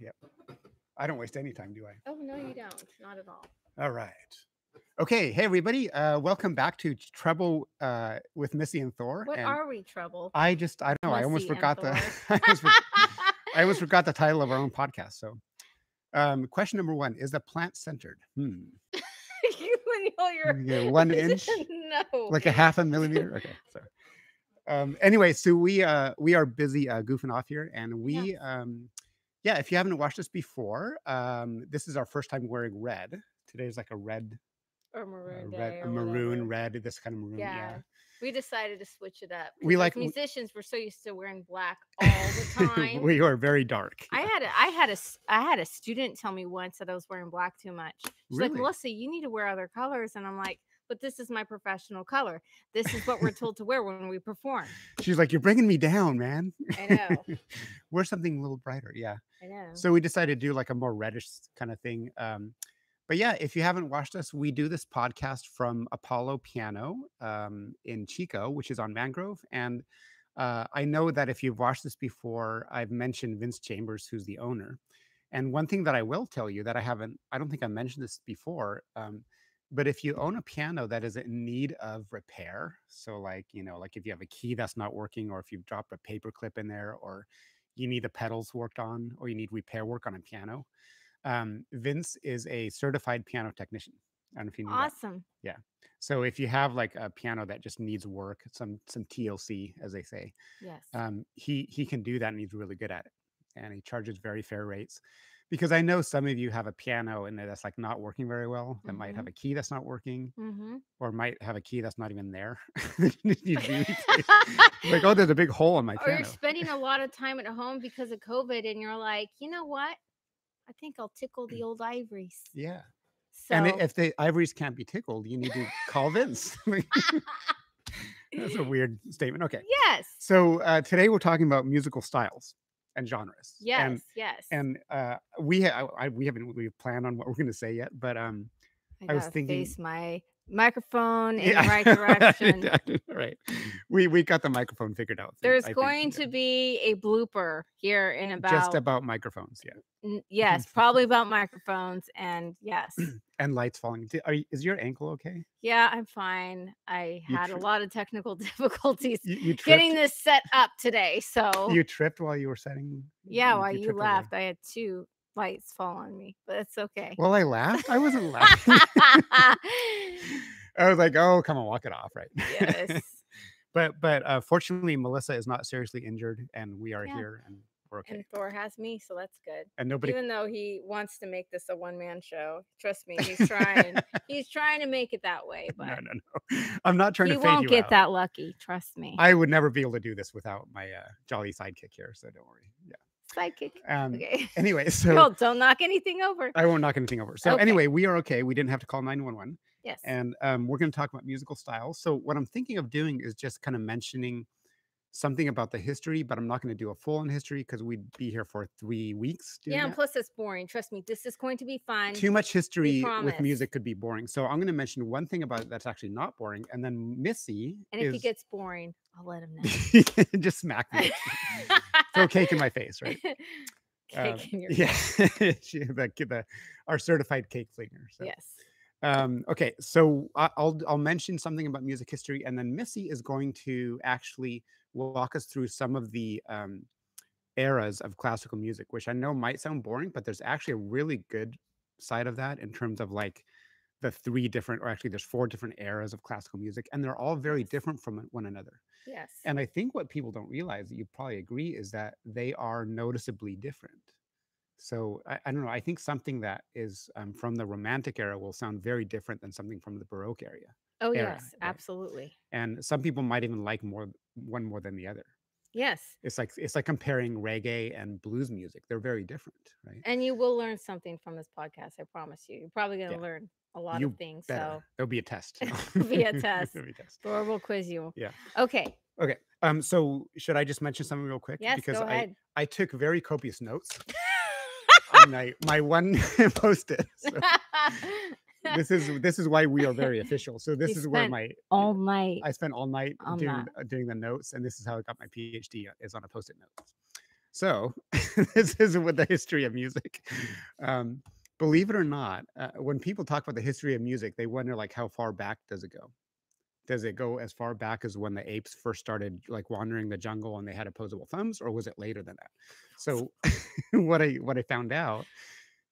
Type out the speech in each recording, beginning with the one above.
Yep. I don't waste any time, do I? Oh no, you don't. Not at all. All right. Okay. Hey, everybody. Uh, welcome back to Trouble uh, with Missy and Thor. What and are we, trouble? I just, I don't know. I almost forgot the, I almost, for- I almost forgot the title of our own podcast. So, um, question number one is the plant centered? Hmm. you and all your Yeah, one inch, no. like a half a millimeter. Okay. So, um, anyway, so we uh, we are busy uh, goofing off here, and we um, yeah. If you haven't watched us before, um, this is our first time wearing red. Today's like a red, or uh, maroon red, day a or maroon whatever. red. This kind of maroon. Yeah. yeah. We decided to switch it up. We like- musicians. We're so used to wearing black all the time. we are very dark. I had a, I had a I had a student tell me once that I was wearing black too much. She's like, Really? Melissa, you need to wear other colors, and I'm like, but this is my professional color. This is what we're told to wear when we perform. She's like, "You're bringing me down, man." I know. Wear something a little brighter. Yeah. I know. So we decided to do like a more reddish kind of thing. Um, but yeah, if you haven't watched us, we do this podcast from Apollo Piano um, in Chico, which is on Mangrove. And uh, I know that if you've watched this before, I've mentioned Vince Chambers, who's the owner. And one thing that I will tell you that I haven't, I don't think I mentioned this before, um, but if you own a piano that is in need of repair, so like, you know, like if you have a key that's not working, or if you've dropped a paper clip in there, or you need the pedals worked on, or you need repair work on a piano, um, Vince is a certified piano technician. I don't know if you that. awesome. Yeah. So if you have like a piano that just needs work, some some TLC as they say, Yes. um, he he can do that and he's really good at it, and he charges very fair rates. Because I know some of you have a piano and that's like not working very well. That might have a key that's not working, mm-hmm. or might have a key that's not even there. You need to be replaced. like, oh, there's a big hole in my or you're spending a lot of time at home because of COVID, and you're like, you know what? I think I'll tickle the old ivories. Yeah. So And if the ivories can't be tickled, you need to call Vince. That's a weird statement. Okay. yes, So uh, today we're talking about musical styles and genres. yes, And yes. and uh, we ha- I, we haven't we planned on what we're going to say yet, but um, I was gotta thinking- face my microphone in yeah, the right direction. right. We we got the microphone figured out. There's I think, going yeah. to be a blooper here in about, just about microphones, yeah, yes, probably about microphones, and yes, and lights falling. Are you, is your ankle okay? yeah, I'm fine. I You had a lot of technical difficulties You, you getting this set up today, so You tripped while you were setting. yeah, while you left. over- I had two lights fall on me, but it's okay. Well, I laughed. I wasn't laughing. I was like, "Oh, come on, walk it off, right?" yes. but but uh, fortunately, Melissa is not seriously injured, and we are Yeah. here, and we're okay. And Thor has me, so that's good. And nobody. Even though he wants to make this a one man show, trust me, he's trying. he's trying to make it that way, but no, no, no. I'm not trying he to fade won't you get out. that lucky. Trust me. I would never be able to do this without my uh, jolly sidekick here, so don't worry. Yeah. Psychic. Um. Okay. Anyway, so Well, don't knock anything over. I won't knock anything over. So Okay. anyway, we are okay. We didn't have to call 911. Yes. and um, we're going to talk about musical styles. So what I'm thinking of doing is just kind of mentioning something about the history, but I'm not going to do a full on history because we'd be here for three weeks. yeah, and that. plus it's boring. Trust me, this is going to be fun. Too much history with music could be boring. So I'm going to mention one thing about it that's actually not boring, and then Missy and if is he gets boring, I'll let him know. just smack me. Throw cake in my face, right? Cake Um, in your yeah, face. she, the, the our certified cake flinger. So. Yes. Um, okay, so I'll I'll mention something about music history, and then Missy is going to actually walk us through some of the um, eras of classical music, which I know might sound boring, but there's actually a really good side of that in terms of like the three different, or actually there's four different eras of classical music, and they're all very different from one another. Yes. And I think what people don't realize, that you probably agree, is that they are noticeably different. So I, I don't know. I think something that is um, from the Romantic era will sound very different than something from the Baroque area. oh era, yes, right? absolutely. And some people might even like more one more than the other. Yes. It's like it's like comparing reggae and blues music. They're very different, right? And you will learn something from this podcast. I promise you. You're probably going to Yeah. learn a lot You of things. Better. So There'll be a test. Be a test. There'll be a test. Thor will quiz you. Yeah. Okay. Okay. Um. So should I just mention something real quick? Yes. because go I ahead. I took very copious notes on my my one post-it. So this is this is why we are very official. So this You is where my All night. I spent all night doing doing the notes, and this is how I got my PhD uh, is on a post-it note. So this is with the history of music. Um, believe it or not, uh, when people talk about the history of music, they wonder like how far back does it go? Does it go as far back as when the apes first started like wandering the jungle and they had opposable thumbs, or was it later than that? So what I what I found out,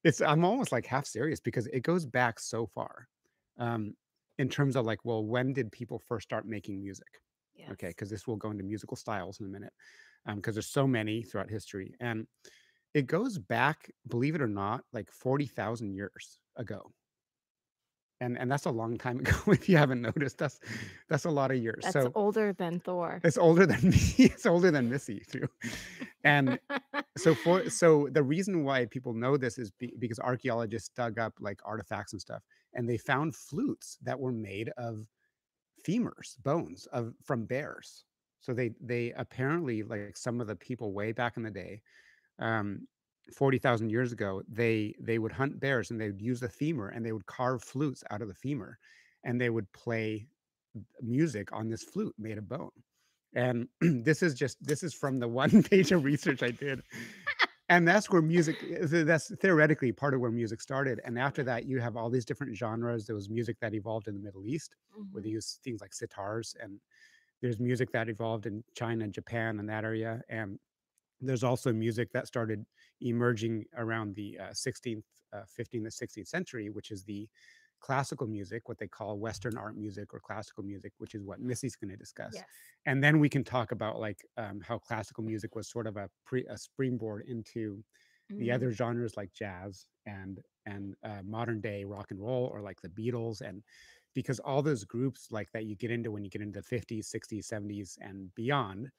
it's I'm almost like half serious because it goes back so far. Um, in terms of like, well, when did people first start making music? Okay, because this will go into musical styles in a minute. Um, because there's so many throughout history. And it goes back, believe it or not, like 40,000 years ago. And and that's a long time ago if you haven't noticed. That's that's a lot of years. That's So older than Thor. it's older than me. It's older than Missy too. And so for so the reason why people know this is be, because archaeologists dug up like artifacts and stuff, and they found flutes that were made of femurs, bones of from bears. So they they apparently like some of the people way back in the day, um, 40,000 years ago, they they would hunt bears and they would use the femur and they would carve flutes out of the femur and they would play music on this flute made of bone. And this is just this is from the one page of research I did. And that's where music that's theoretically part of where music started. And after that, you have all these different genres. There was music that evolved in the Middle East, where they Mhm. use things like sitars, and there's music that evolved in China and Japan and that area. And there's also music that started emerging around the uh, 16th, uh, 15th, and 16th century, which is the classical music, what they call Western art music or classical music, which is what Missy's going to discuss. Yes. And then we can talk about like um, how classical music was sort of a pre a springboard into the Mhm. other genres like jazz and and uh, modern day rock and roll or like the Beatles and because all those groups like that you get into when you get into the 50s, 60s, 70s and beyond,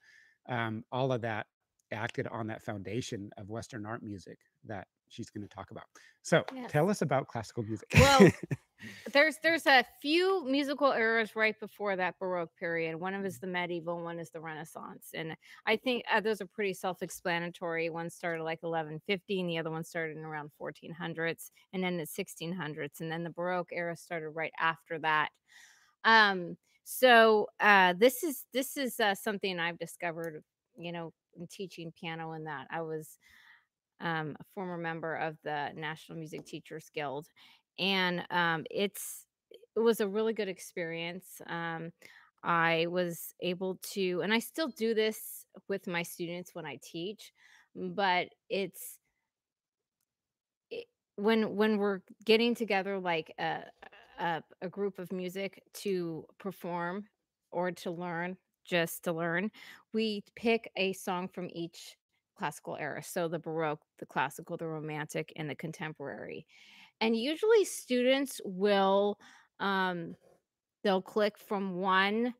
um, all of that acted on that foundation of Western art music that she's going to talk about. So Yes. tell us about classical music. Well, there's there's a few musical eras right before that Baroque period. One of is the medieval, one is the Renaissance, and I think uh, those are pretty self-explanatory. One started like 1150, and the other one started in around 1400s, and then the 1600s, and then the Baroque era started right after that. Um, so uh, this is this is uh, something I've discovered, you know, in teaching piano, and that I was um, a former member of the National Music Teachers Guild, and um, it's it was a really good experience. Um, I was able to, and I still do this with my students when I teach, but it's it, when when we're getting together like a, a a group of music to perform or to learn just to learn we pick a song from each classical era so the baroque the classical the romantic and the contemporary and usually students will um they'll click from one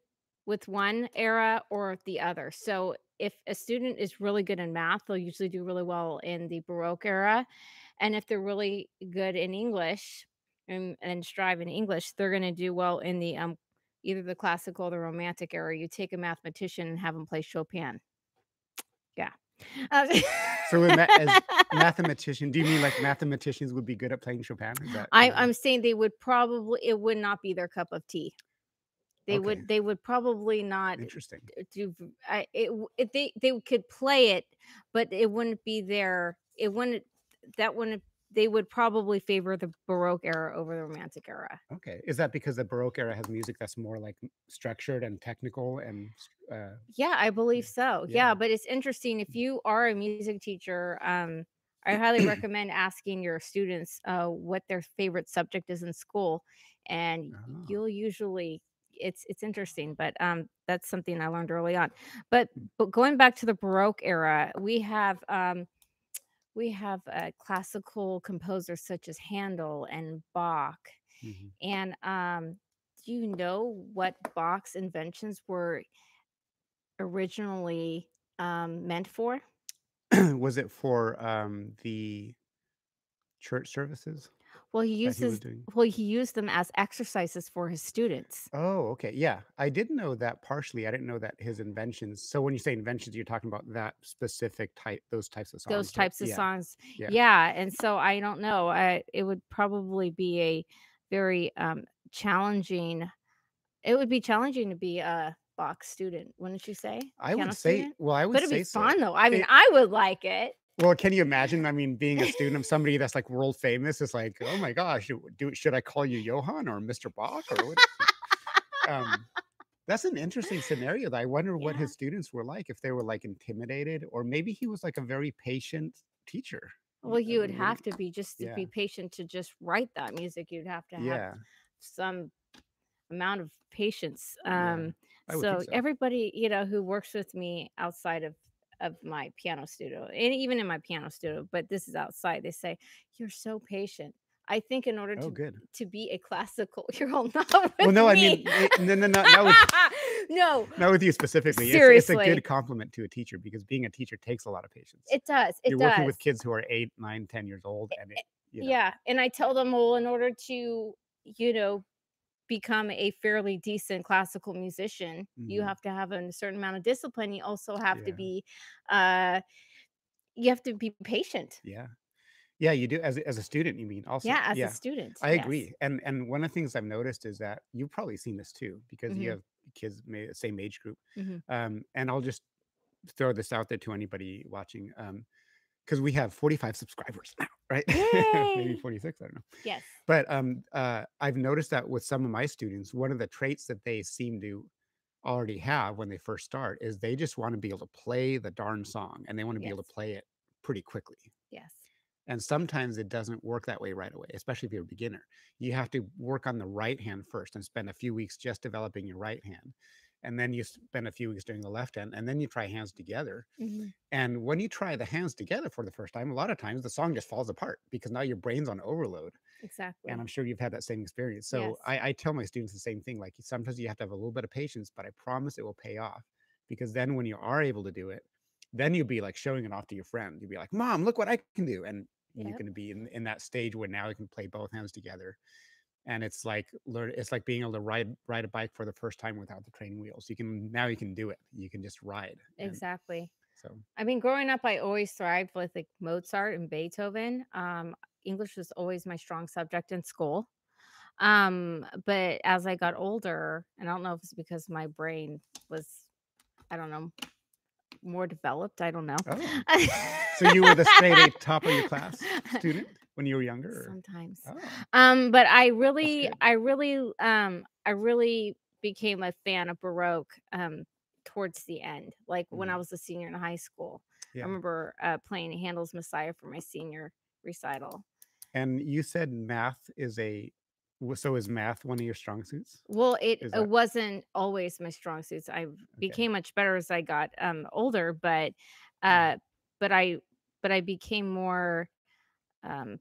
with one era or the other so if a student is really good in math they'll usually do really well in the baroque era and if they're really good in English and, and strive in English, they're going to do well in the um either the classical or the romantic era. You take a mathematician and have them play Chopin. Yeah. Uh, so as mathematician, do you mean like mathematicians would be good at playing Chopin? That I, I'm saying they would probably it would not be their cup of tea. They Okay. would they would probably not interesting? do I, it, it they they could play it, but it wouldn't be their it wouldn't that wouldn't they would probably favor the Baroque era over the Romantic era. Okay. Is that because the Baroque era has music that's more like structured and technical and uh, Yeah, I believe so. Yeah. Yeah, but it's interesting if you are a music teacher, um, I highly recommend asking your students uh, what their favorite subject is in school, and Oh. you'll usually it's it's interesting. But um, that's something I learned early on. But but going back to the Baroque era, we have um, we have uh, classical composers such as Handel and Bach, Mhm. and um, do you know what Bach's inventions were originally um, meant for? was it for um, the church services Well, he that he was uses doing? well he used them as exercises for his students. Oh, okay. Yeah. I didn't know that partially. I didn't know that his inventions. So when you say inventions, you're talking about that specific type, those types of songs. Those types of Yeah. songs. yeah. Yeah. and so I don't know. I it would probably be a very um challenging it would be challenging to be a Bach student, wouldn't you say? I Piano would say, student? well, I would But it'd say be so. fun though. I mean, It- I would like it. Well, can you imagine? I mean, being a student of somebody that's like world famous is like, oh my gosh, do, should I call you Johann or Mr. Bach or what? um, that's an interesting scenario. Though. I wonder what Yeah. his students were like. If they were like intimidated, or maybe he was like a very patient teacher. Well, you would have to be just to yeah. be patient to just write that music. You'd have to have Yeah, some amount of patience. Um, so, so. everybody, you know, who works with me outside of of my piano studio, and even in my piano studio, but this is outside, they say you're so patient. I think in order oh, to good. to be a classical, you're all not with Well, no, I mean, it, no, no, no, not with, no, not with you specifically. It's, it's a good compliment to a teacher because being a teacher takes a lot of patience. it does. It You're does. working with kids who are eight, nine, ten years old, and it, you know, Yeah, and I tell them, well, in order to, you know, become a fairly decent classical musician, you Mhm. have to have a certain amount of discipline. You also have to be, uh, you have to be patient. yeah, yeah. You do as a, as a student. You mean also? yeah, as a student. I yes. agree. And and one of the things I've noticed is that you've probably seen this too because Mhm. you have kids may same age group. Mhm. Um, and I'll just throw this out there to anybody watching. Um, because we have 45 subscribers now, right? Maybe 46, I don't know. Yes. But um, uh, I've noticed that with some of my students, one of the traits that they seem to already have when they first start is they just want to be able to play the darn song and they want to be able to play it pretty quickly. Yes. And sometimes it doesn't work that way right away, especially if you're a beginner. You have to work on the right hand first and spend a few weeks just developing your right hand. And then you spend a few weeks doing the left hand, and then you try hands together. Mhm. And when you try the hands together for the first time, a lot of times the song just falls apart because now your brain's on overload. Exactly. And I'm sure you've had that same experience. So Yes. I, I tell my students the same thing. Like sometimes you have to have a little bit of patience, but I promise it will pay off. Because then when you are able to do it, then you'll be like showing it off to your friend. You'll be like, Mom, look what I can do. And you're going to be in, in that stage where now you can play both hands together. And it's like learn it's like being able to ride ride a bike for the first time without the training wheels. You can now you can do it. You can just ride. Exactly. so I mean, growing up, I always thrived with like Mozart and Beethoven. Um, English was always my strong subject in school. Um, but as I got older, and I don't know if it's because my brain was, I don't know, more developed. I don't know. oh. So you were the straight A top of your class student when you were younger? Sometimes. Oh. Um, but I really. I really, um, I really became a fan of Baroque um towards the end, like when I Mhm. was a senior in high school. Yeah. I remember uh, playing Handel's Messiah for my senior recital. And you said math is a so is math one of your strong suits? Well, it, it that- wasn't always my strong suits. I became much better as I got um, older, but uh, Mhm. but I but I became more um,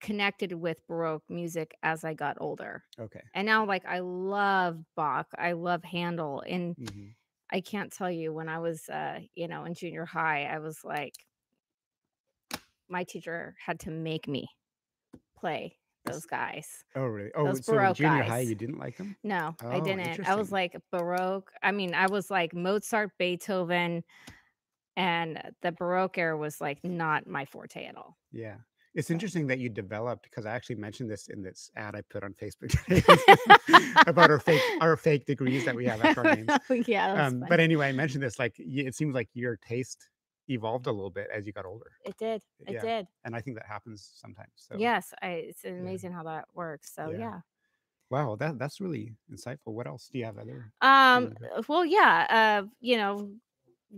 connected with Baroque music as I got older. Okay. And now, like, I love Bach, I love Handel, and Mhm. I can't tell you when I was, uh, you know, in junior high, I was like, my teacher had to make me play those guys. Oh, really? Oh, Those so in Baroque junior high you didn't like them? No, I Oh, didn't. I was like Baroque. I mean, I was like Mozart, Beethoven, and the Baroque era was like not my forte at all. Yeah. It's interesting that you developed because I actually mentioned this in this ad I put on Facebook today about our fake our fake degrees that we have after our names. yeah, Um, but anyway, I mentioned this like it seems like your taste evolved a little bit as you got older, it did. It yeah. did. and I think that happens sometimes. So Yes, I, it's amazing how that works. So Yeah. yeah. wow, that that's really insightful. What else do you have other? Um. uh, Well, yeah. Uh. You know,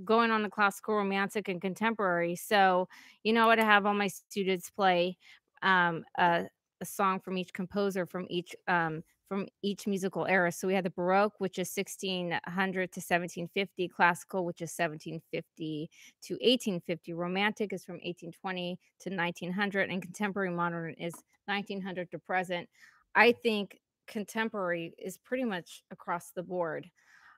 going on the classical, romantic, and contemporary. So you know what? I have all my students play um a, a song from each composer from each um from each musical era. So we had the Baroque, which is 1600 to 1750, classical, which is 1750 to 1850, romantic is from 1820 to 1900, and contemporary modern is 1900 to present. I think contemporary is pretty much across the board.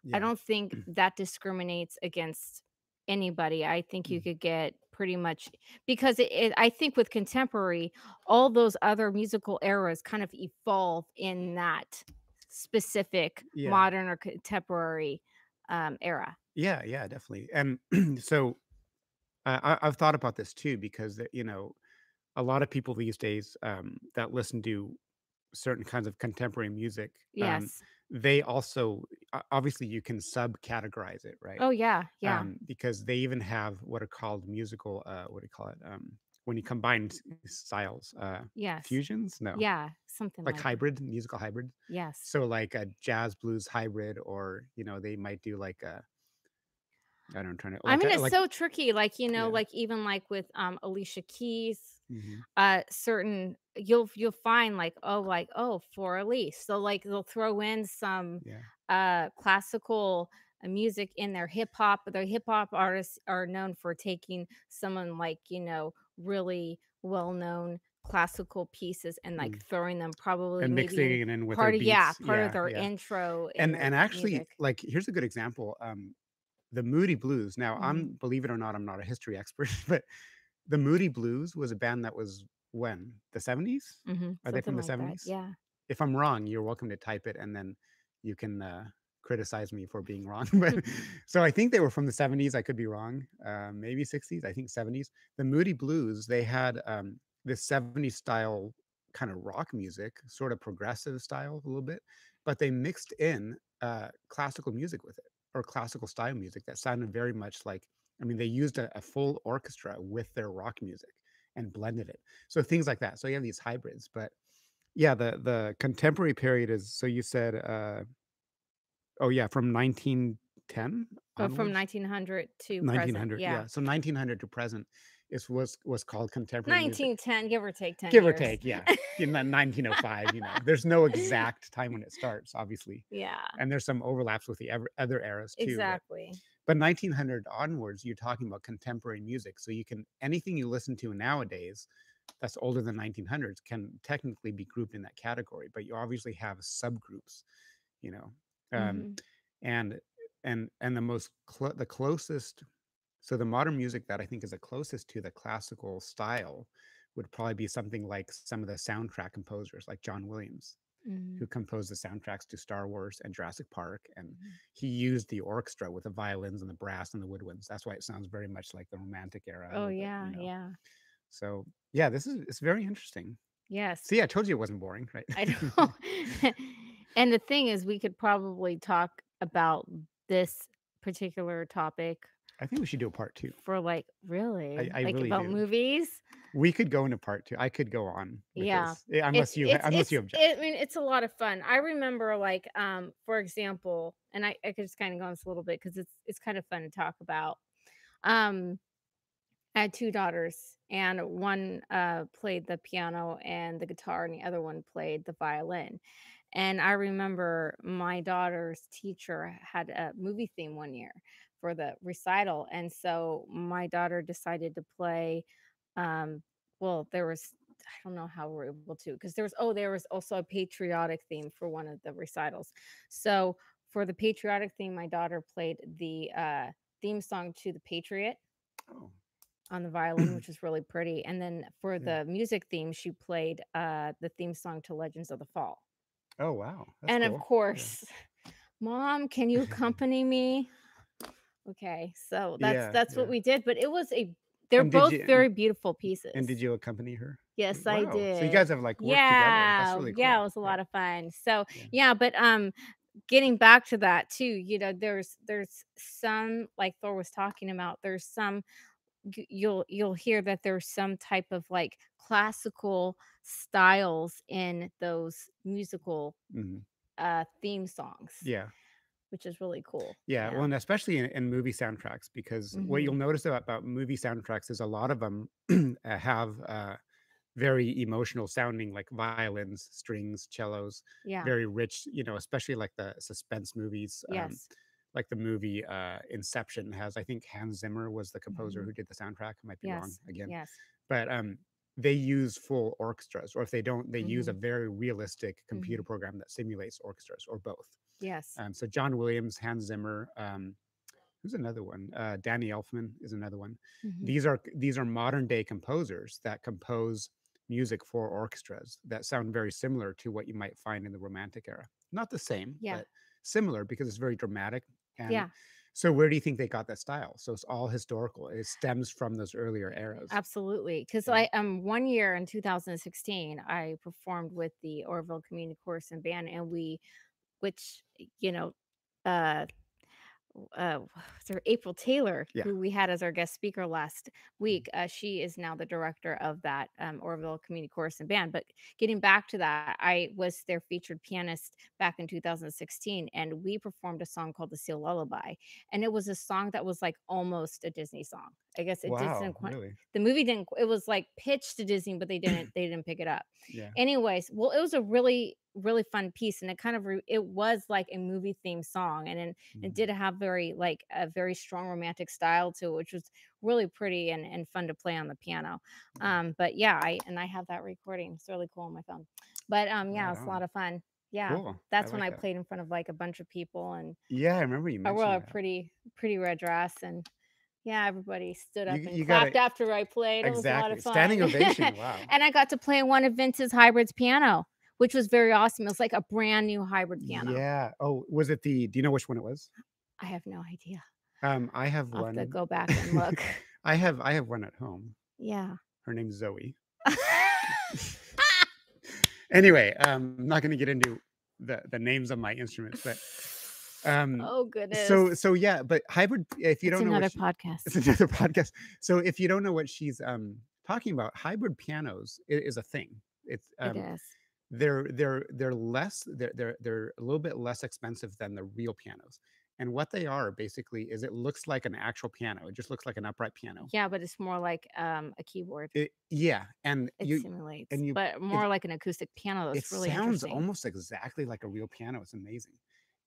Yeah. I don't think that discriminates against anybody. I think you Mm. could get pretty much because it, it, I think with contemporary, all those other musical eras kind of evolve in that specific Yeah. modern or contemporary um, era. Yeah, yeah, definitely. And so uh, I, I've thought about this too because you know a lot of people these days um, that listen to certain kinds of contemporary music, um, Yes. They also obviously you can subcategorize it, right? Oh yeah, yeah. Um, because they even have what are called musical, uh, what do you call it? Um, when you combine styles, uh, Yes. fusions? No, Yeah, something like like that. hybrid, musical hybrid. Yes. So like a jazz blues hybrid, or you know, they might do like a I don't know, I'm trying to I mean, it's like so tricky. Like, you know, yeah. like even like with um Alicia Keys, hmm uh certain you'll you'll find like, oh, like, oh, Für Elise. So like they'll throw in some Yeah. uh classical uh, music in their hip hop. Their hip hop artists are known for taking someone like, you know, really well known classical pieces and like mm. throwing them probably And mixing it in with part of yeah, part of their yeah. intro in And and actually, music. like here's a good example. Um, the Moody Blues. Now, hmm I'm believe it or not, I'm not a history expert, but the Moody Blues was a band that was when the 70s. hmm Are they from the like that. 70s? Yeah. If I'm wrong, you're welcome to type it, and then you can uh, criticize me for being wrong. but so I think they were from the 70s. I could be wrong. Uh, maybe 60s. I think 70s. The Moody Blues. They had um, this 70s style kind of rock music, sort of progressive style a little bit, but they mixed in uh, classical music with it or classical style music that sounded very much like. I mean, they used a, a full orchestra with their rock music and blended it. So things like that. So you have these hybrids, but yeah, the the contemporary period is so you said uh oh yeah, from 1910 But from 1900 to present. 1900. Yeah. Yeah. So 1900 to present is was was called contemporary music. 1910, give or take 10 Give or take, yeah. In the 1905, you know. There's no exact time when it starts, obviously. Yeah. And there's some overlaps with the ever, other eras too, Exactly. but 1900 onwards you're talking about contemporary music. So you can anything you listen to nowadays that's older than 1900s can technically be grouped in that category, but you obviously have subgroups, you know. Um hmm and and and the most clo the closest so the modern music that I think is the closest to the classical style would probably be something like some of the soundtrack composers like John Williams hmm who composed the soundtracks to Star Wars and Jurassic Park and hmm he used the orchestra with the violins and the brass and the woodwinds that's why it sounds very much like the romantic era Oh little bit yeah, you know yeah. so yeah this is it's very interesting Yes. see I told you it wasn't boring right I know. and the thing is we could probably talk about this particular topic I think we should do a part two for like really I like really about do movies. we could go into part two I could go on Yeah. this eh, It's unless you it's unless it's you object I mean it's a lot of fun. I remember like um for example, and I I could just kind of go on this a little bit because it's it's kind of fun to talk about. Um I had two daughters and one uh played the piano and the guitar and the other one played the violin. And I remember my daughter's teacher had a movie theme one year for the recital and so my daughter decided to play um well there was I don't know how we're able to because there was oh there was also a patriotic theme for one of the recitals. So for the patriotic theme my daughter played the uh theme song to the Patriot oh on the violin which was really pretty and then for yeah the music theme she played uh the theme song to Legends of the Fall. oh wow that's And of cool yeah course, mom, can you accompany me? Okay, so that's yeah that's what we did, but it was a they're and both you very beautiful pieces. and did you accompany her Yes, I did. so you guys have like worked together that's Yeah, really yeah, it was a yeah lot of fun. So, yeah yeah, but um getting back to that too, you know, there's there's some like Thor was talking about, there's some you'll you'll hear that there's some type of like classical styles in those musical hmm uh theme songs, yeah which is really cool. Yeah, Yeah. well, and especially in, in movie soundtracks, because what Mhm. you'll notice about, about movie soundtracks is a lot of them have uh, very emotional sounding, like violins, strings, cellos, Yeah. very rich. You know, especially like the suspense movies, um, Yes. like the movie uh, Inception has. I think Hans Zimmer was the composer Mhm. who did the soundtrack. I might be wrong again, Yes. but um, they use full orchestras, or if they don't, they use a Mhm. very realistic computer Mhm. program that simulates orchestras, or both. Yes. Um, so John Williams, Hans Zimmer, um, who's another one? Uh, Danny Elfman is another one. Mhm. These are these are modern day composers that compose music for orchestras that sound very similar to what you might find in the Romantic era. Not the same, Yeah. but similar because it's very dramatic. And Yeah. so, where do you think they got that style? So it's all historical. It stems from those earlier eras. Absolutely. Because Yeah. I um one year in 2016, I performed with the Orville Community Chorus and Band, and we which you know, uh, uh what's April Taylor, Yeah. who we had as our guest speaker last week. Uh, she is now the director of that um, Orville Community Chorus and Band. But getting back to that, I was their featured pianist back in 2016, and we performed a song called "The Seal Lullaby," and it was a song that was like almost a Disney song. I guess it Wow, didn't quite. really? The movie didn't. It was like pitched to Disney, but they didn't. They didn't pick it up Yeah. anyways well it was a really really fun piece and it kind of re- it was like a movie theme song and it Mhm. did have very like a very strong romantic style to it which was really pretty and, and fun to play on the piano Mhm. um but yeah i and i have that recording it's really cool on my phone but um yeah it's a lot of fun yeah Cool. that's when like i that. played in front of like a bunch of people and Yeah, I remember you i wore a that. pretty pretty red dress and yeah everybody stood up You- and you gotta- clapped after i played it was a lot of fun Standing ovation. Wow. and I got to play one of Vince's hybrids piano, which was very awesome. It was like a brand new hybrid piano. Yeah. Oh, was it the? Do you know which one it was? I have no idea. Um, I have I'll have one. to go back and look. I have I have one at home. yeah. Her name's Zoe. Anyway, um, I'm not going to get into the the names of my instruments, but um, oh goodness. so so yeah. But hybrid, if you it's don't know, another what she- podcast. it's another podcast. So if you don't know what she's um talking about, hybrid pianos is a thing. It's um, it is. they're they're they're less they're they're they're a little bit less expensive than the real pianos. And what they are basically is it looks like an actual piano. It just looks like an upright piano. Yeah, but it's more like um, a keyboard. It, yeah, and It you simulates, and you- but more like an acoustic piano. it really sounds almost exactly like a real piano. It's amazing.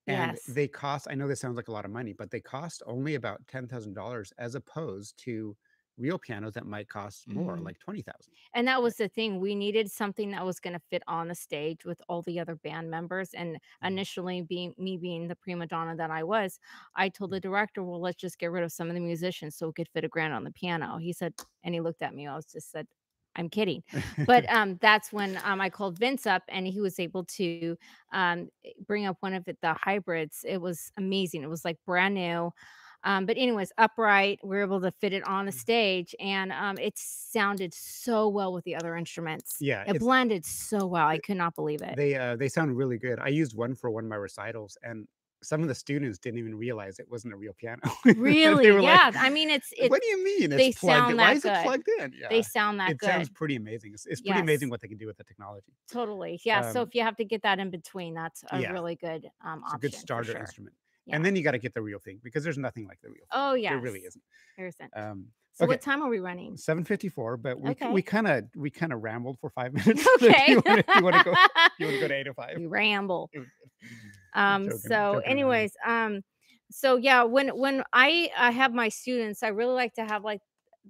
And Yes. they cost, I know this sounds like a lot of money, but they cost only about $10,000 as opposed to real pianos that might cost more, Mhm. like 20,000. And that was the thing. We needed something that was going to fit on the stage with all the other band members. And Mhm. initially, being me being the prima donna that I was, I told the director, "Well, let's just get rid of some of the musicians so it could fit a grand on the piano." He said, and he looked at me. I was just said, "I'm kidding." But um, that's when um, I called Vince up, and he was able to um, bring up one of it, the hybrids. It was amazing. It was like brand new. Um, but anyways, upright, we are able to fit it on the Mm. stage, and um, it sounded so well with the other instruments. Yeah, it blended so well. I could not believe it. they uh, they sound really good. I used one for one of my recitals, and some of the students didn't even realize it wasn't a real piano. Really, yeah. like, I mean, it's it's what do you mean? they It's plugged sound in. Why that is it plugged in? Yeah. they sound that it good. sounds pretty amazing. It's, it's pretty amazing what they can do with the technology. Totally, yeah. so Um, if you have to get that in between, that's a yeah. really good um, It's a good starter sure. instrument. Yeah. And then you got to get the real thing because there's nothing like the real thing. Oh yeah, There really isn't. There isn't. Um, So okay. what time are we running? 754, but we Okay. we kind of we kind of rambled for five minutes. Okay. you want to go you want to go to 805. we ramble. Um. so, anyways, um. So yeah, when when I I have my students, I really like to have like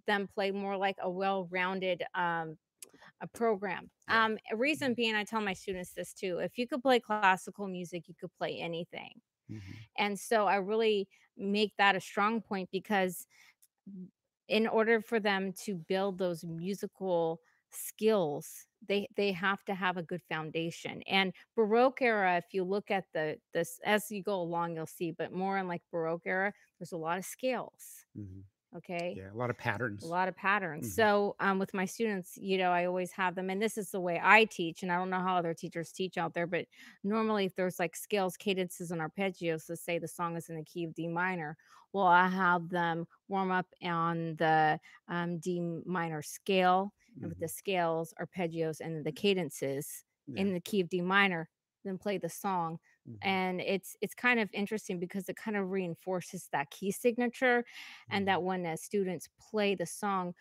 them play more like a well-rounded um a program. Um. a Reason being, I tell my students this too. If you could play classical music, you could play anything. Mhm. And so I really make that a strong point because in order for them to build those musical skills, they they have to have a good foundation. And Baroque era, if you look at the this as you go along, you'll see, but more in like Baroque era, there's a lot of scales. Mhm. Okay Yeah, a lot of patterns. a lot of patterns. Mhm. So, um, with my students, you know, I always have them, and this is the way I teach, and I don't know how other teachers teach out there, but normally, if there's like scales, cadences, and arpeggios, let's say the song is in the key of D minor, well, I have them warm up on the um, D minor scale, and with the scales, arpeggios, and the cadences Yeah. in the key of D minor, then play the song Mhm. and it's it's kind of interesting because it kind of reinforces that key signature and Mhm. that when uh, students play the song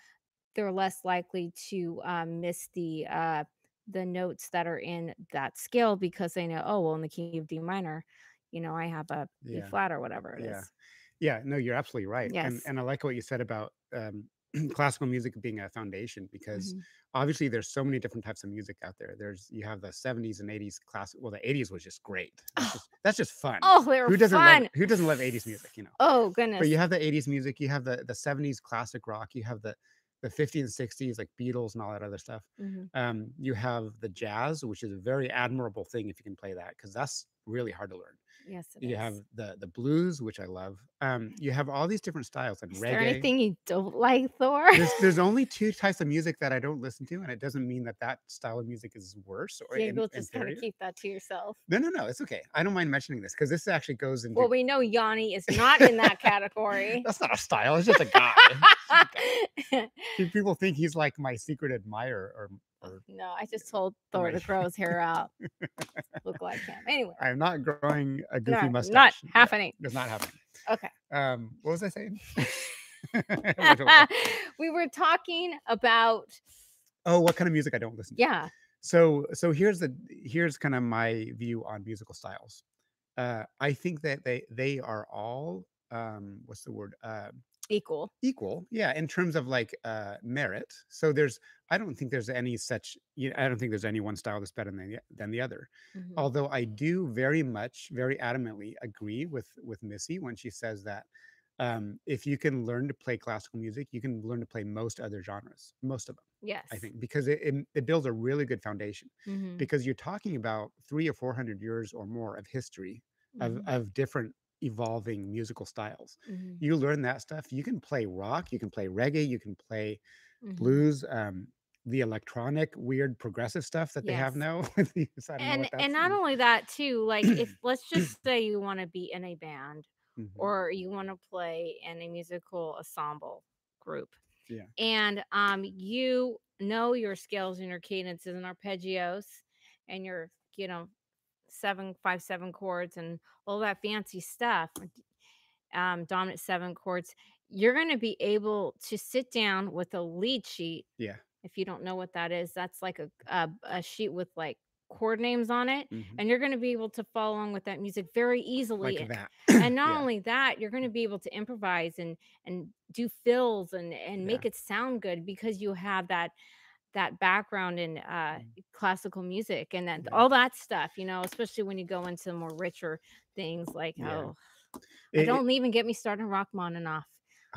they're less likely to um, miss the uh, the notes that are in that scale because they know oh well in the key of d minor you know i have a b Yeah. flat or whatever it is. Yeah. Yeah, no, you're absolutely right. And Yes. and I like what you said about um, classical music being a foundation because Mhm. obviously there's so many different types of music out there. There's you have the 70s and 80s classic. Well, the 80s was just great. That's, Oh. just, that's just fun. oh they who doesn't fun love who doesn't love 80s music, you know? oh goodness But you have the 80s music, you have the the 70s classic rock, you have the the 50s and 60s like Beatles and all that other stuff. Mhm. Um, you have the jazz, which is a very admirable thing if you can play that because that's really hard to learn. Yes, it You is. have the the blues, which I love. Um, you have all these different styles and Is there anything you don't like, Thor? There's there's only two types of music that I don't listen to, and it doesn't mean that that style of music is worse or in, Diego just kind of keep that to yourself. No, no, no, it's okay. I don't mind mentioning this because this actually goes into. Well, we know Yanni is not in that category. that's not a style. It's just a guy. Pe- People think he's like my secret admirer, or no, I just told Thor to grow his hair out. Look like him. Anyway, I'm not growing a goofy no, mustache. not happening. It's not happening. Okay. Um, what was I saying? We were talking about oh, what kind of music I don't listen to? yeah. So, so here's the here's kind of my view on musical styles. Uh, I think that they they are all um, what's the word? Uh, Equal. equal yeah in terms of like uh merit so there's i don't think there's any such you know, i don't think there's any one style that's better than the, than the other Mhm. although i do very much very adamantly agree with with missy when she says that um if you can learn to play classical music you can learn to play most other genres most of them Yes. i think because it, it, it builds a really good foundation Mhm, because you're talking about three or four hundred years or more of history of, mhm, of different evolving musical styles mhm, you learn that stuff you can play rock you can play reggae you can play mhm. blues um the electronic weird progressive stuff that they have now with these, I don't know And and not only that too, like if let's just say you want to be in a band Mhm. or you want to play in a musical ensemble group. Yeah. And um you know your scales and your cadences and arpeggios and your, you know, seven five seven chords and all that fancy stuff. Um dominant seven chords. You're going to be able to sit down with a lead sheet yeah if you don't know what that is, that's like a a, a sheet with like chord names on it, mhm, and you're going to be able to follow along with that music very easily. like that and not Yeah. only that, you're going to be able to improvise and and do fills and and make it sound good because you have that that background in uh Mm. classical music and then all that stuff, you know, especially when you go into more richer things like Yeah. oh, It- it- don't even get me started on Rachmaninoff.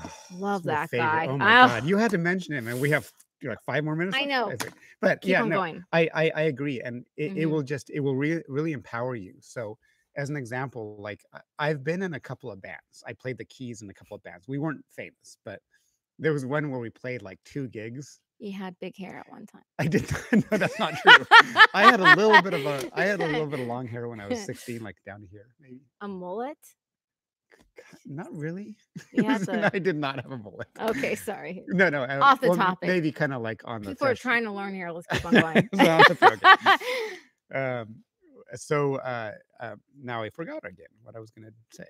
oh, love that guy. oh my Oh. god you had to mention him and we have like five more minutes I know. but Keep yeah no going. I, I i agree and it, it Mhm. will just it will re- really empower you so as an example like i've been in a couple of bands i played the keys in a couple of bands we weren't famous but there was one where we played like two gigs You had big hair at one time. i did not no that's not true i had a little bit of a i had a little bit of long hair when i was 16 like down to here maybe a mullet. not really You had i did not have a mullet. okay. Sorry. no no I- Off the well, topic. maybe kind of like on the People are trying to learn here. Let's keep on going. Um so uh, uh now i forgot again what i was gonna say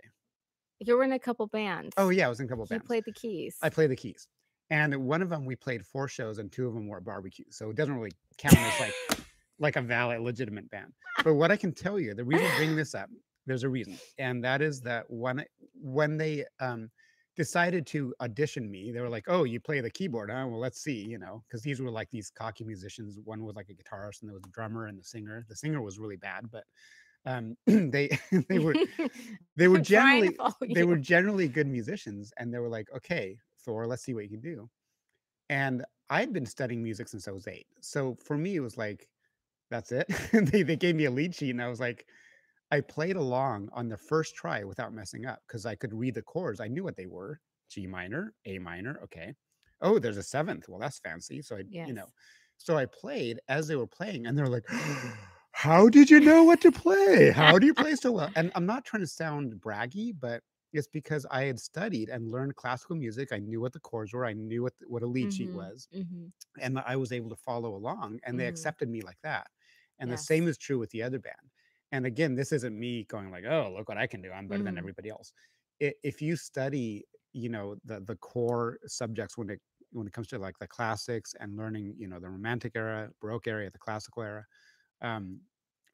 you were in a couple bands. oh yeah i was in a couple of You bands played the keys. i play the keys and one of them we played four shows and two of them were barbecues so it doesn't really count as like like a valid legitimate band but what i can tell you the reason i bring this up there's a reason and that is that when when they um decided to audition me they were like oh you play the keyboard huh? Well let's see you know because these were like these cocky musicians one was like a guitarist and there was a drummer and the singer. The singer was really bad but um they they were they were I'm trying to generally they were generally good musicians and they were like okay thor let's see what you can do. And i'd been studying music since i was eight. So for me it was like that's it. They, they gave me a lead sheet and i was like i played along on the first try without messing up because i could read the chords. I knew what they were. G minor a minor okay. Oh there's a seventh. Well that's fancy. So i you know. So i played as they were playing and they're like how did you know what to play? How do you play so well? And i'm not trying to sound braggy but it's because i had studied and learned classical music i knew what the chords were i knew what the, what a lead sheet Mhm, was mhm. and I was able to follow along and they Mhm. accepted me like that. And Yes. the same is true with the other band. And again, this isn't me going like, "Oh, look what I can do. I'm better than Mhm. everybody else." I if you study, you know, the the core subjects when it when it comes to like the classics and learning, you know, the romantic era, baroque era, the classical era, um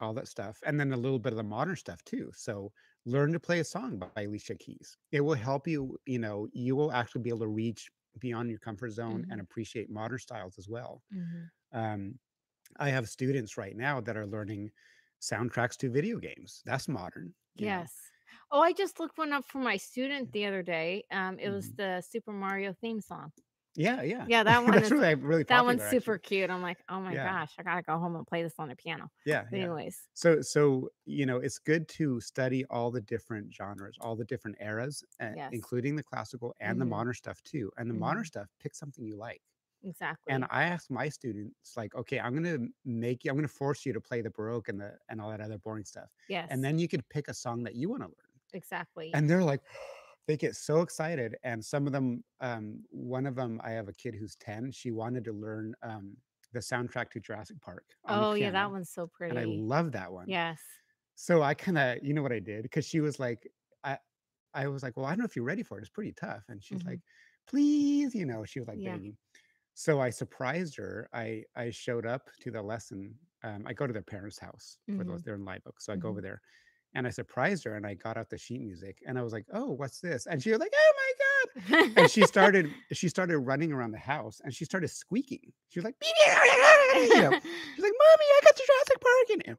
all that stuff and then a little bit of the modern stuff too. So learn to play a song by Alicia Keys. It will help you, you know, you will actually be able to reach beyond your comfort zone and Mhm. appreciate modern styles as well Mhm. um, I have students right now that are learning soundtracks to video games. That's modern. you know. Yes. Oh, I just looked one up for my student the other day. Um, it was Mhm. the Super Mario theme song. Yeah. Yeah, yeah. Yeah, that one That's is really really that one's popular, super actually. cute. I'm like, "Oh my Yeah. gosh, I gotta go home and play this on the piano." Yeah, But yeah. anyways. So so, you know, it's good to study all the different genres, all the different eras, uh, Yes. including the classical and the Mhm. modern stuff too. And the modern Mhm. stuff, pick something you like. Exactly. And I ask my students, like, "Okay, I'm gonna make you I'm gonna force you to play the Baroque and the and all that other boring stuff, Yes. and then you could pick a song that you wanna learn." Exactly. And they're like they get so excited, and some of them, um, one of them I have a kid who's 10, she wanted to learn, um, the soundtrack to Jurassic Park Oh, yeah, that one's so pretty and I love that one. Yes. So I kinda you know what I did because she was like I I was like, "Well, I don't know if you're ready for it, it's pretty tough." And she's Mhm. like, "Please," you know, she was, like, Yeah. begging. So I surprised her. I I showed up to the lesson, um, I go to their parents' house for those they're in Live Oak, so I go over there, and I surprised her, and I got out the sheet music, and I was like, "Oh, what's this?" And she was like, "Oh my god!" And she started she started running around the house, and she started squeaking. She was like, you know, she's like, "Mommy, I got to Jurassic Park," know?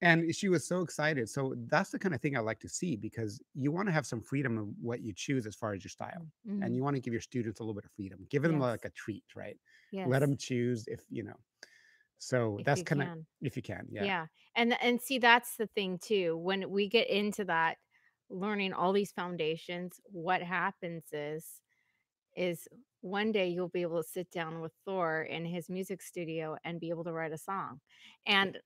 And she was so excited. So that's the kinda thing I like to see because you wanna have some freedom of what you choose as far as your style, Mm, and you wanna give your students a little bit of freedom. Give them, Yes. like, a treat, right? Let them choose if you know. So If that's kinda if you can, yeah. Yeah. And and see, that's the thing too. When we get into that, learning all these foundations, what happens is is one day you'll be able to sit down with Thor in his music studio and be able to write a song. And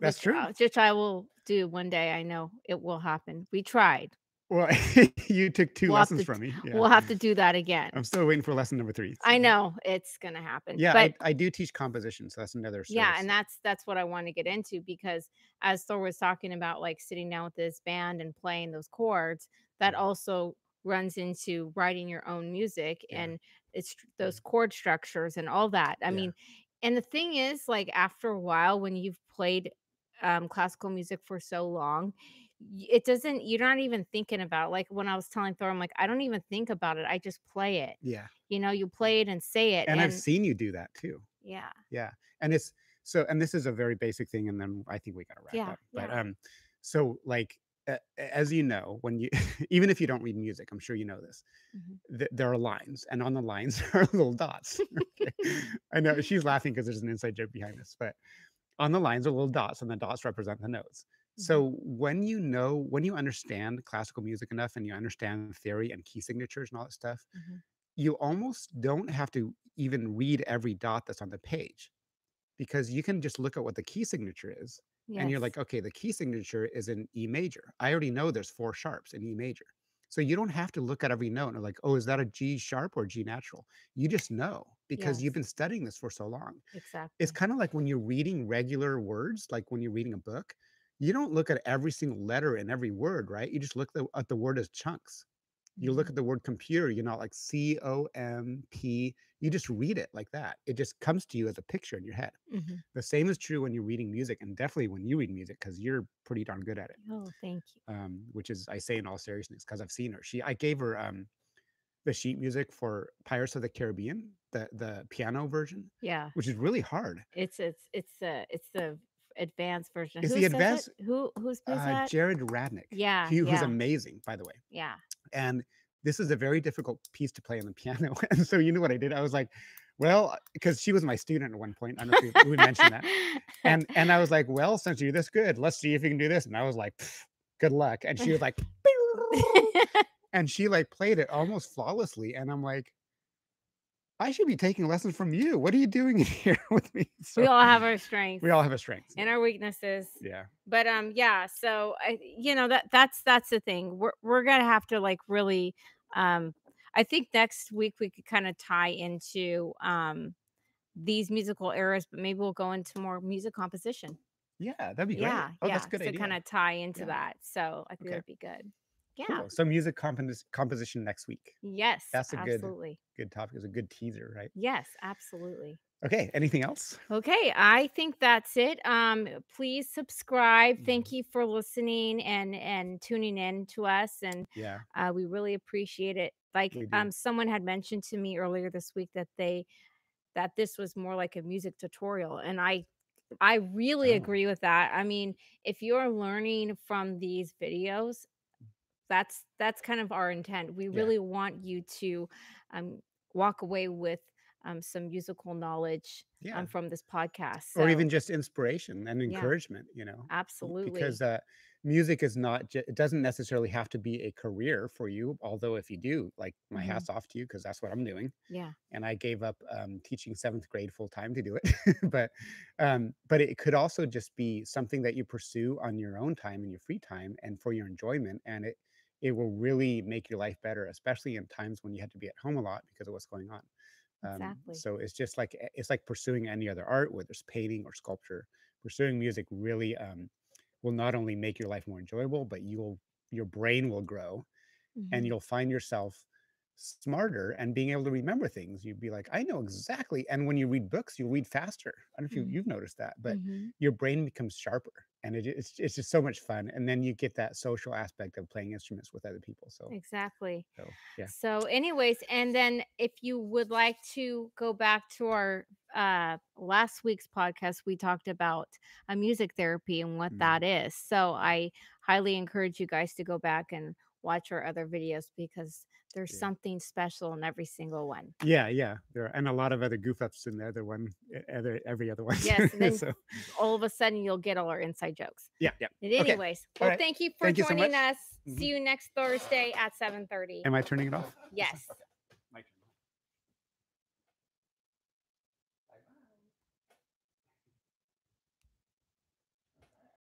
That's which, true. uh which I will do one day, I know it will happen. We tried. Well, you took 2 We'll lessons to from me, yeah. we'll have to do that again. I'm still waiting for lesson number 3, I know, it's gonna happen. Yeah, But I I do teach composition, so that's another Yeah, and that's that's what I wanna get into because as Thor was talking about, like, sitting down with this band and playing those chords, that Yeah. also runs into writing your own music, Yeah. and it's those chord structures and all that. I mean and the thing is, like, after a while, when you've played, um, classical music for so long, it doesn't you're not even thinking about like, when I was telling Thor, I'm like, "I don't even think about it, I just play it." Yeah. You know, you play it and say it, And I've seen you do that too. Yeah. Yeah. And it's so and this is a very basic thing, and then I think we gotta wrap Yeah, up. But, yeah. um, so, like, a as you know, when you even if you don't read music, I'm sure you know this, Mhm. th there are lines, and on the lines are little dots, okay? I know she's laughing because there's an inside joke behind this, but on the lines are little dots, and the dots represent the notes. Mhm. So when you know when you understand classical music enough and you understand theory and key signatures and all that stuff, Mhm. you almost don't have to even read every dot that's on the page, because you can just look at what the key signature is, and you're like, "Okay, the key signature is in E major." I already know there's 4 sharps in E major. So you don't have to look at every note and like, "Oh, is that a G sharp or G natural?" You just know because you've been studying this for so long. Exactly. It's kinda like when you're reading regular words, like when you're reading a book, you don't look at every single letter in every word, right? You just look the at the word as chunks. You look Mhm. at the word computer, you're not like C-O-M-P you just read it like that. It just comes to you as a picture in your head. Mhm. The same is true when you're reading music, and definitely when you read music, because you're pretty darn good at it. Oh, thank you. Um, which is I say in all seriousness, because I've seen her. She I gave her, um, the sheet music for Pirates of the Caribbean, the the piano version, Yeah. which is really hard. It's it's it's the it's the advanced version. Is Who the advanced it? Who who's uh, that? Jarrod Radnich. Yeah, He who's amazing, by the way. Yeah. And this is a very difficult piece to play on the piano, and so you know what I did? I was like, well, because she was my student at one point, I don't know if we we mentioned that. And and I was like, "Well, since you're this good, let's see if you can do this." And I was like, "Good luck." And she was like, and she, like, played it almost flawlessly, and I'm like "I should be taking lessons from you. What are you doing here with me?" We all have our strengths we all have a strengths, and our weaknesses. Yeah. But, um, yeah, so I you know, that that's that's the thing. We're we're gonna have to, like, really, um I think next week we could kinda tie into, um, these musical eras, but maybe we'll go into more music composition. Yeah, that'd be great. Yeah, Oh, that's yeah, a good to idea. kinda tie into Yeah. that. So I think Okay. that'd be good. Yeah. Cool. So music compos composition next week. Yes, That's a good absolutely. good topic. It's a good teaser, right? Yes, absolutely. Okay, anything else? Okay, I think that's it. Um, please subscribe. Thank you for listening and and tuning in to us, and, Yeah. uh, we really appreciate it. Like, um, someone had mentioned to me earlier this week that they that this was more like a music tutorial, and I I really Oh. agree with that. I mean, if you're learning from these videos, that's that's kind of our intent. We Yeah. really want you to, um walk away with um, some musical knowledge Yeah. um, from this podcast. or even just inspiration and yeah, encouragement you know absolutely. because uh, music is not ju- it doesn't necessarily have to be a career for you although if you do like my hmm hat's off to you because that's what i'm doing Yeah. and i gave up um, teaching seventh grade full time to do it but um, but it could also just be something that you pursue on your own time in your free time and for your enjoyment and it it will really make your life better especially in times when you have to be at home a lot because of what's going on um, Exactly. so it's just like eh, it's like pursuing any other art, whether it's painting or sculpture. Pursuing music really um, will not only make your life more enjoyable, but you'll your brain will grow and hmm you'll find yourself smarter and being able to remember things. You'd be like, I know exactly. And when you read books, you read faster. I don't know if you, hmm you've noticed that, but hmm your brain becomes sharper and it, it's, it's just so much fun. And then you get that social aspect of playing instruments with other people. So, Exactly. so yeah. So, anyways, and then if you would like to go back to our uh last week's podcast, we talked about a music therapy and what Mm, that is. So, I highly encourage you guys to go back and watch our other videos because there's yeah. something special in every single one. Yeah, yeah, there are, and a lot of other goof ups in the other one, other every other one. Yes, and then so all of a sudden you'll get all our inside jokes. yeah, yeah. Okay, anyways, all well, right. thank you for Thank you so joining us. Mhm. See you next Thursday at 7:30. Am I turning it off? Yes. Okay.